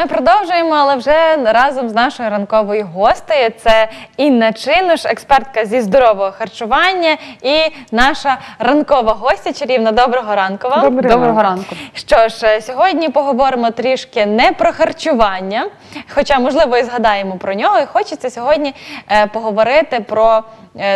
Ми продовжуємо, але вже разом з нашою ранковою гостею. Це Інна Чинуш, експертка зі здорового харчування, і наша ранкова гостя чарівна. Доброго ранку вам. Добрий Доброго ранку. Що ж, е, сьогодні поговоримо трішки не про харчування, хоча, можливо, і згадаємо про нього. І хочеться сьогодні е, поговорити про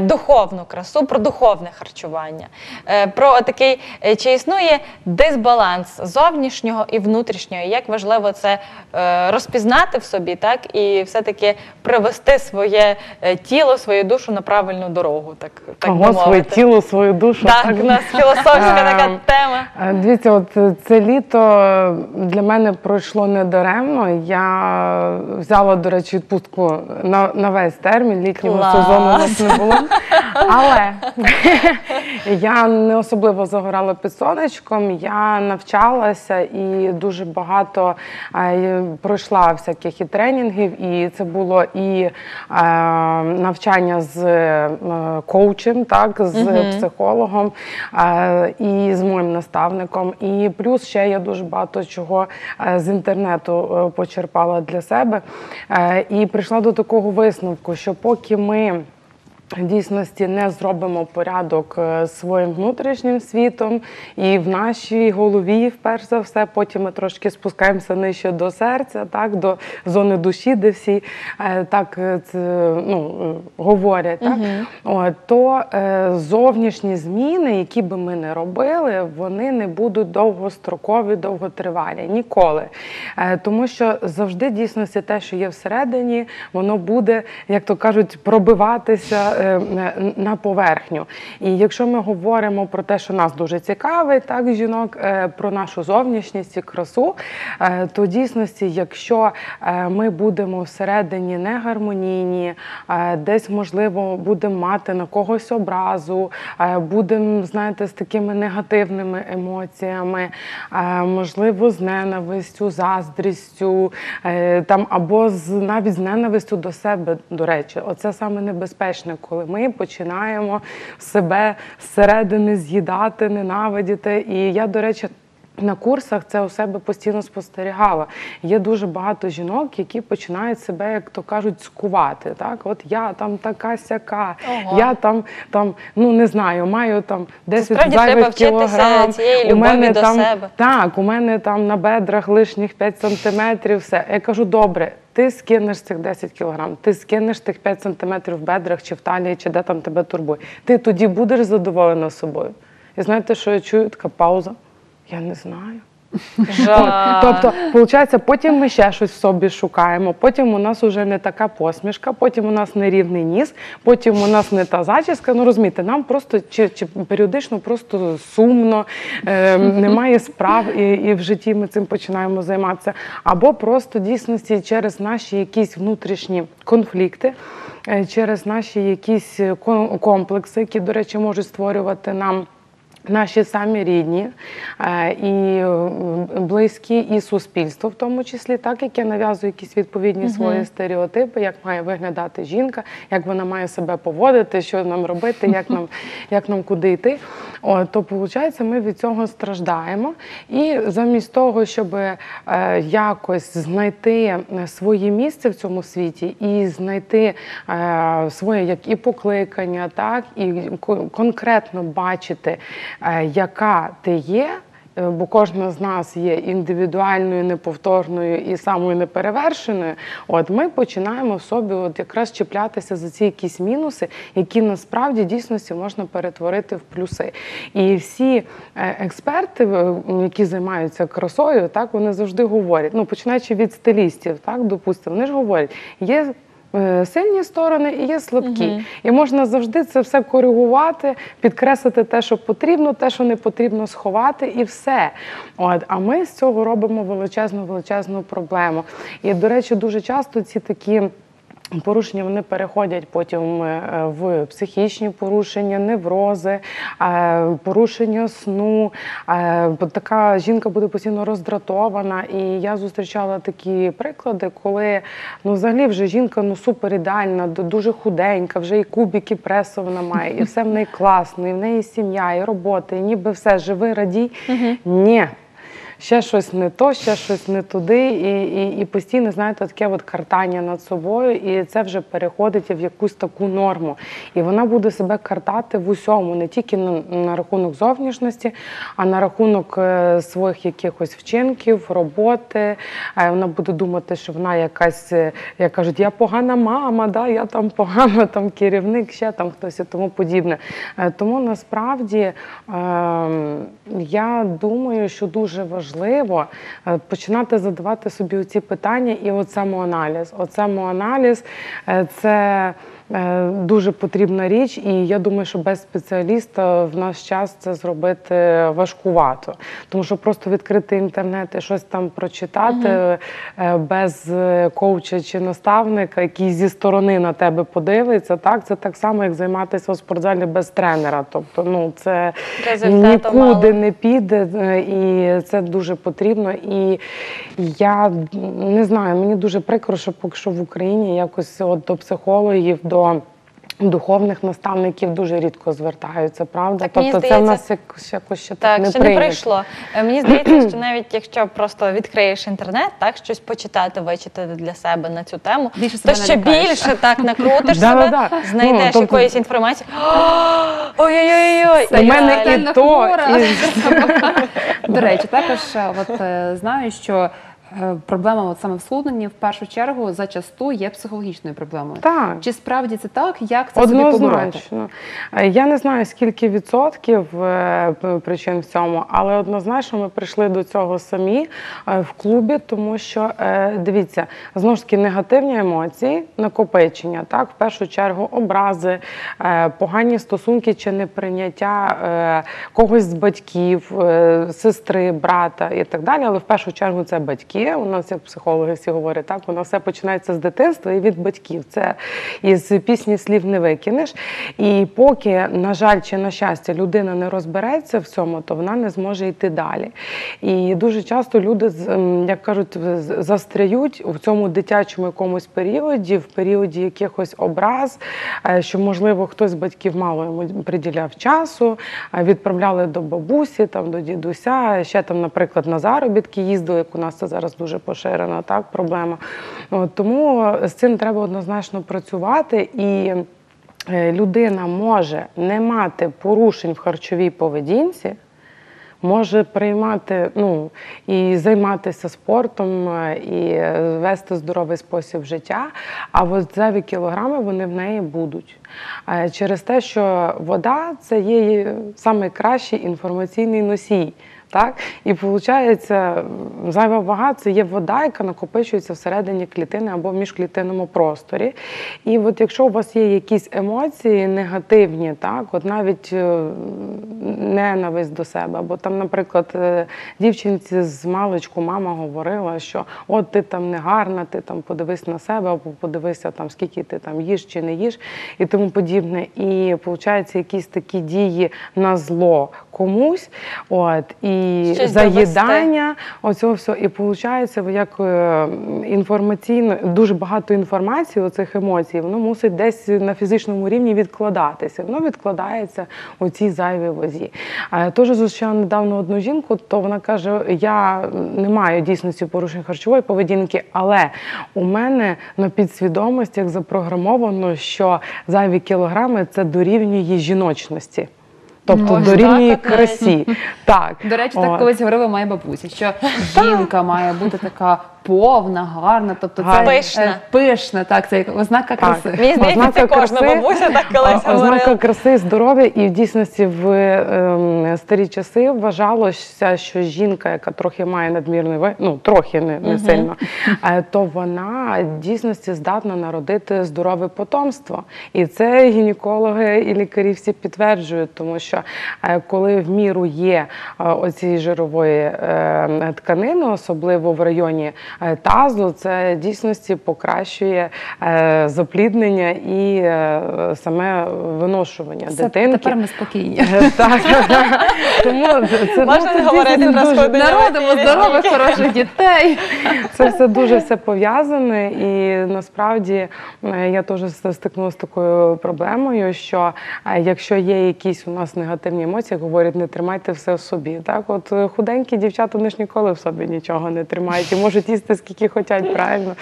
духовну красу, про духовне харчування, е, про такий, е, чи існує дисбаланс зовнішнього і внутрішнього, як важливо це е, розпізнати в собі, так і все-таки привести своє е, тіло, свою душу на правильну дорогу. Так, так би Ого, своє тіло, свою душу. Так, у нас філософська така Ем, тема. Е, Дивіться, от е, це літо для мене пройшло недаремно. Я взяла, до речі, відпустку на, на весь термін. Літнього Клас. сезону було. Але я не особливо загорала під сонечком. Я навчалася і дуже багато е, пройшла всяких і тренінгів, і це було і е, навчання з е, коучем, так, з психологом і з моїм наставником. І плюс ще я дуже багато чого з інтернету почерпала для себе. І прийшла до такого висновку, що поки ми. В дійсності не зробимо порядок е, своїм внутрішнім світом і в нашій голові, вперше за все. Потім ми трошки спускаємося нижче до серця, так до зони душі, де всі е, так е, це ну говорять. Так От, то зовнішні зміни, які би ми не робили, вони не будуть довгострокові, довготривалі ніколи. Тому що завжди дійсності те, що є всередині, воно буде, як то кажуть, пробиватися на поверхню. І якщо ми говоримо про те, що нас дуже цікавить, так, жінок, е, про нашу зовнішність і красу, е, то дійсності, якщо е, ми будемо всередині не гармонійні, е, десь можливо будемо мати на когось образу, е, будемо, знаєте, з такими негативними емоціями, е, можливо, з ненавистю, заздрістю, е, там або з навіть з ненавистю до себе, до речі, оце саме небезпечне, коли ми починаємо себе зсередини з'їдати, ненавидіти. І я, до речі. На курсах це у себе постійно спостерігала. Є дуже багато жінок, які починають себе, як то кажуть, скувати. Так, от я там така сяка, Ого. я там, там, ну не знаю, маю там 10 справді зайвих кілограм. цієї у мене до там, себе. Так, у мене там на бедрах лишніх 5 сантиметрів. Все. Я кажу, добре, ти скинеш цих 10 кілограм, ти скинеш тих 5 сантиметрів в бедрах чи в талії, чи де там тебе турбує. Ти тоді будеш задоволена собою. І знаєте, що я чую? Така пауза. Я не знаю. Тобто, виходить, потім ми ще щось в собі шукаємо, потім у нас вже не така посмішка, потім у нас не рівний ніс, потім у нас не та зачіска. Ну розумієте, нам просто чи, чи періодично просто сумно, е, немає справ, і, і в житті ми цим починаємо займатися. Або просто дійсності через наші якісь внутрішні конфлікти. е, Через наші якісь комплекси, які, до речі, можуть створювати нам Наші самі рідні е, і близькі, і суспільство, в тому числі, так яке нав'язує якісь відповідні свої стереотипи, як має виглядати жінка, як вона має себе поводити, що нам робити, як нам, як нам куди йти. О, то виходить, ми від цього страждаємо. І замість того, щоб е, якось знайти е, своє місце в цьому світі і знайти своє як і покликання, так і конкретно бачити, яка ти є. е, Бо кожна з нас є індивідуальною, неповторною і самою неперевершеною. От ми починаємо в собі от якраз чіплятися за ці якісь мінуси, які насправді дійсності можна перетворити в плюси. І всі е, експерти, е, які займаються красою, так вони завжди говорять. Ну починаючи від стилістів, так допустимо, вони ж говорять, є. Е, Сильні сторони і є слабкі, і можна завжди це все коригувати, підкреслити те, що потрібно, те, що не потрібно, сховати, і все. От а ми з цього робимо величезну величезну проблему. І до речі, дуже часто ці такі. Порушення вони переходять потім е, в психічні порушення, неврози, е, порушення сну. Е, Така жінка буде постійно роздратована. І я зустрічала такі приклади, коли ну, взагалі вже жінка ну, супер ідеальна, дуже худенька, вже і кубики пресу вона має, і все в неї класно, і в неї сім'я, і робота, і ніби все живи, радій. Ні. Ще щось не то, ще щось не туди, і, і, і постійно, знаєте, таке от картання над собою, і це вже переходить в якусь таку норму. І вона буде себе картати в усьому, не тільки на, на рахунок зовнішності, а на рахунок е, своїх якихось вчинків, роботи. Е, Вона буде думати, що вона якась, е, як кажуть, я погана мама, да, я там погана там керівник, ще там хтось і тому подібне. Тому насправді ем, я думаю, що дуже важливо е, починати задавати собі ці питання і от самоаналіз. От самоаналіз е, це. Е, Дуже потрібна річ, і я думаю, що без спеціаліста в наш час це зробити важкувато. Тому що просто відкрити інтернет і щось там прочитати е, без е, коуча чи наставника, який зі сторони на тебе подивиться, так це так само, як займатися у спортзалі без тренера. Тобто, ну це Результату нікуди мало. не піде, і це дуже потрібно. І я не знаю, мені дуже прикро, що поки що в Україні якось от до психологів, до духовних наставників дуже рідко звертаються, правда? Так, мені тобто це в здається- нас якось, якось ще так, Так, не ще не прийшло. Е, Мені здається, що навіть якщо просто відкриєш інтернет, так щось почитати, вичитати для себе на цю тему, Більше то ще налякаєш. більше так накрутиш себе, знайдеш Ну, тобто- якоїсь інформації. Ой-ой-ой, У мене і то, До речі, також е, от, е, знаю, що проблема от саме в схудненні в першу чергу зачасту є психологічною проблемою. так. Чи справді це так? Як це собі побороти? Е, Я не знаю, скільки відсотків е, причин в цьому, але однозначно ми прийшли до цього самі е, в клубі, тому що е, дивіться, знову ж таки негативні емоції, накопичення, так, в першу чергу образи, е, погані стосунки чи неприйняття е, когось з батьків, е, сестри, брата і так далі. Але в першу чергу це батьки. У нас як психологи всі говорять, так воно все починається з дитинства і від батьків. Це із пісні слів не викинеш. І поки, на жаль, чи на щастя, людина не розбереться в цьому, то вона не зможе йти далі. І дуже часто люди, як кажуть, застряють в цьому дитячому якомусь періоді, в періоді якихось образ, е, що можливо хтось з батьків мало йому приділяв часу, е, відправляли до бабусі, там до дідуся, ще там, наприклад, на заробітки їздили, як у нас це зараз дуже поширена так проблема. От, тому з цим треба однозначно працювати і. е, Людина може не мати порушень в харчовій поведінці, може приймати ну, і займатися спортом, е, і е, вести здоровий спосіб життя. А от зайві кілограми вони в неї будуть. Е, Через те, що вода це є найкращий інформаційний носій. Так? І виходить, зайва вага це є вода, яка накопичується всередині клітини або в міжклітинному просторі. І от якщо у вас є якісь емоції негативні, так, от навіть е, ненависть до себе, або там, наприклад, е, дівчинці з маличку мама говорила, що от ти там не гарна, ти там подивись на себе, або подивися там, скільки ти там їш чи не їш, і тому подібне. І виходить, якісь такі дії на зло комусь, от і Щось заїдання, оцього все. І виходить, як е, інформаційно дуже багато інформації оцих емоцій, воно мусить десь на фізичному рівні відкладатися. Воно відкладається у цій зайвій вазі. А теж зустрічала недавно одну жінку, то вона каже: я не маю дійсності порушень харчової поведінки, але у мене на підсвідомості як запрограмовано, що зайві кілограми це дорівнює жіночності. Тобто Ось дорівнює так, красі. Так. До речі, так От. колись говорила моя бабуся, що жінка має бути така повна, гарна, тобто це Гарна. Пишна. е, пишна, так, це як ознака краси. Мені здається, це кожна бабуся так колись а- Ознака краси, здоров'я, і в дійсності в ем, старі часи вважалося, що жінка, яка трохи має надмірний ваг, ну трохи не, не сильно, е, то вона в дійсності здатна народити здорове потомство. І це гінекологи і лікарі всі підтверджують, тому що е, коли в міру є е, оцієї жирової е, тканини, особливо в районі е, тазу, це дійсності покращує е, запліднення і е, саме виношування Все, дитинки. тепер ми спокійні. Е, Так, тому це, Можна ну, говорити про дуже- Народимо здорових, хороших дітей. це все дуже все пов'язане, і насправді е, я теж стикнулася з такою проблемою, що е, якщо є якісь у нас негативні емоції, говорять, не тримайте все в собі. Так, от е, худенькі дівчата вони ж ніколи в собі нічого не тримають і можуть їсти скільки хочуть, правильно.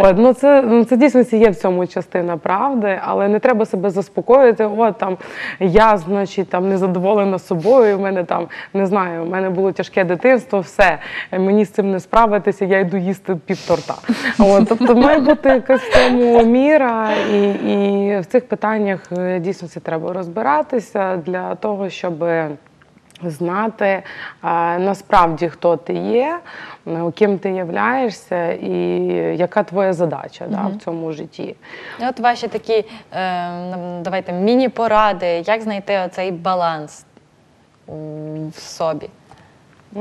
От, ну це ну це дійсно є в цьому частина правди, але не треба себе заспокоїти. От там я, значить, там незадоволена собою. У мене там не знаю, у мене було тяжке дитинство, все мені з цим не справитися, я йду їсти пів торта. От, тобто має бути якась в цьому міра, і, і в цих питаннях е, дійсно це треба розбиратися для того, щоб. Знати насправді, хто ти є, ким ти являєшся, і яка твоя задача да, в цьому житті. Ну, От ваші такі, е, давайте, міні-поради, як знайти оцей баланс в собі.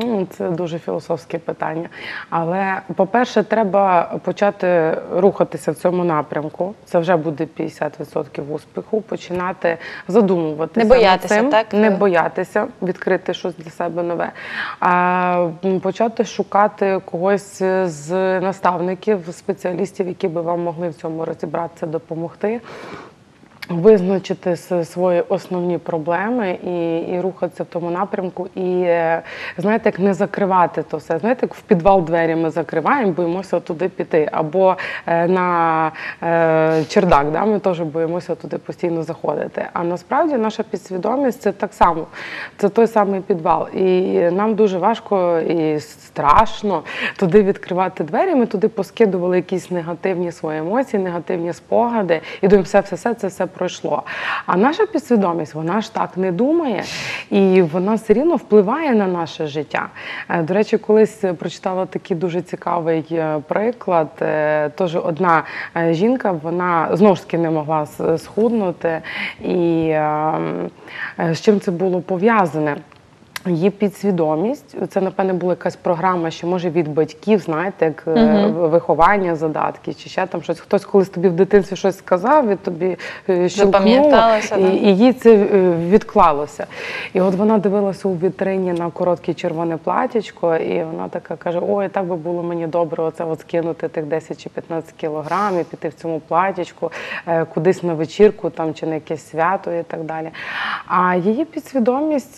Ну, Це дуже філософське питання. Але, по-перше, треба почати рухатися в цьому напрямку. Це вже буде 50% успіху. Починати задумуватися. Не боятися, над цим, так? не боятися відкрити щось для себе нове. А почати шукати когось з наставників, спеціалістів, які би вам могли в цьому розібратися, допомогти. Визначити свої основні проблеми і, і рухатися в тому напрямку, і е, знаєте, як не закривати то все. Знаєте, як в підвал двері ми закриваємо, боїмося туди піти. Або е, на е, чердак, да, ми теж боїмося туди постійно заходити. А насправді наша підсвідомість це так само, це той самий підвал. І нам дуже важко і страшно туди відкривати двері. Ми туди поскидували якісь негативні свої емоції, негативні спогади, і думаємо, все, все, все це все пройшло. А наша підсвідомість, вона ж так не думає, і вона все рівно впливає на наше життя. Е, До речі, колись прочитала такий дуже цікавий е, приклад. Тож одна е, жінка, вона знову ж таки не могла схуднути. І ем, е, з чим це було пов'язане? Її підсвідомість, це напевне була якась програма, що може від батьків, знаєте, як е, виховання, задатки, чи ще там щось. Хтось колись тобі в дитинстві щось сказав, і тобі е, щелкнуло, і, і їй це е, відклалося. І от вона дивилася у вітрині на коротке червоне платячко, і вона така каже: Ой, так би було мені добре, оце от скинути тих 10 чи 15 кілограмів, піти в цьому платячку, е, кудись на вечірку там чи на якесь свято і так далі. А її підсвідомість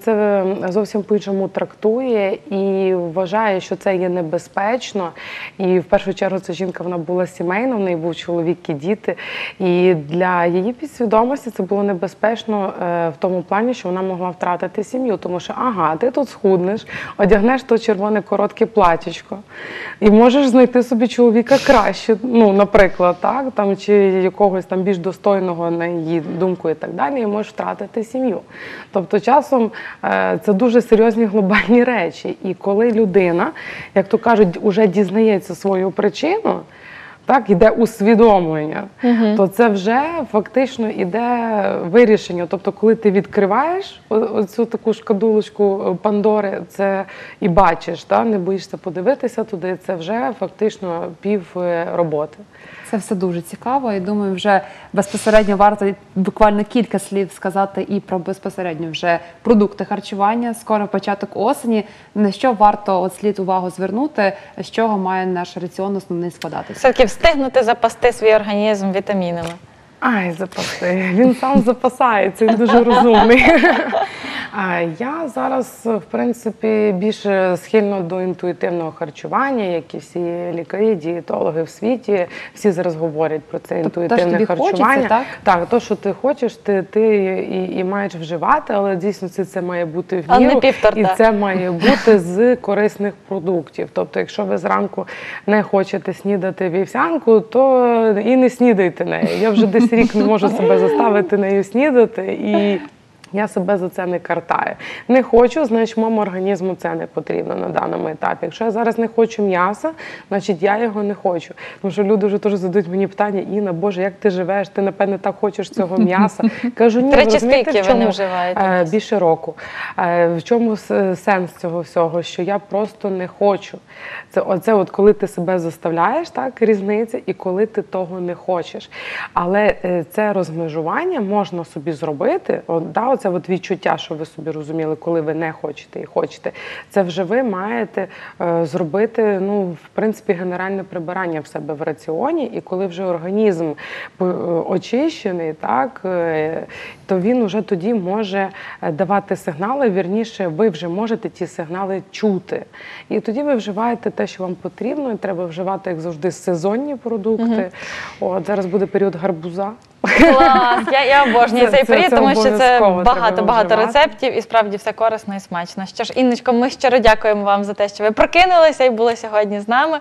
це зовсім по-іншому трактує і вважає, що це є небезпечно. І в першу чергу ця жінка вона була сімейна, в неї був чоловік і діти. І для її підсвідомості це було небезпечно е, в тому плані, що вона могла втратити сім'ю, тому що ага, ти тут схуднеш, одягнеш то червоне коротке платічко, і можеш знайти собі чоловіка краще, ну, наприклад, так, там, чи якогось там більш достойного на її думку і так далі, і можеш втратити сім'ю. Тобто, часом е, це дуже серйозні глобальні речі. І коли людина, як то кажуть, уже дізнається свою причину. Так, іде усвідомлення, то це вже фактично іде вирішення. Тобто, коли ти відкриваєш оцю таку шкадулочку е, Пандори, це і бачиш, та, не боїшся подивитися туди, це вже фактично пів е, роботи. Це все дуже цікаво. І думаю, вже безпосередньо варто буквально кілька слів сказати і про безпосередньо вже продукти харчування. Скоро початок осені. На що варто от слід увагу звернути, з чого має наш раціон основний складатися? Все-таки встигнути запасти свій організм вітамінами. Ай, запаси. Він сам запасається, він дуже розумний. Я зараз, в принципі, більше схильна до інтуїтивного харчування, як і всі лікарі, дієтологи в світі. Всі зараз говорять про це Тобто, інтуїтивне тобі харчування. хочеться, так? так, то, що ти хочеш, ти, ти і, і маєш вживати, але дійсно це, це має бути в міру, і це має бути з корисних продуктів. Тобто, якщо ви зранку не хочете снідати вівсянку, то і не снідайте нею. Я вже десь рік не можу себе заставити нею снідати і. Я себе за це не картаю. Не хочу, значить, моєму організму це не потрібно на даному етапі. Якщо я зараз не хочу м'яса, значить я його не хочу. Тому що люди вже теж задають мені питання: Інна, Боже, як ти живеш? Ти напевне так хочеш цього м'яса. Кажу, ні, До розумієте, в ви не вживаєте. Більше року. Е, В чому сенс цього всього? Що я просто не хочу. Це оце, от коли ти себе заставляєш, так різниця, і коли ти того не хочеш. Але е, це розмежування можна собі зробити. От, да, оце от відчуття, що ви собі розуміли, коли ви не хочете і хочете. Це вже ви маєте е, зробити, ну, в принципі, генеральне прибирання в себе в раціоні, і коли вже організм е, очищений, так, е, то він уже тоді може давати сигнали. Вірніше, ви вже можете ті сигнали чути. І тоді ви вживаєте те, що вам потрібно. І треба вживати, як завжди, сезонні продукти. От зараз буде період гарбуза. Клас! Я, я обожнюю Це- цей це- період, це тому що це обов'язково багато багато вживати. рецептів і справді все корисно і смачно. Що ж, Інночко, ми щиро дякуємо вам за те, що ви прокинулися і були сьогодні з нами.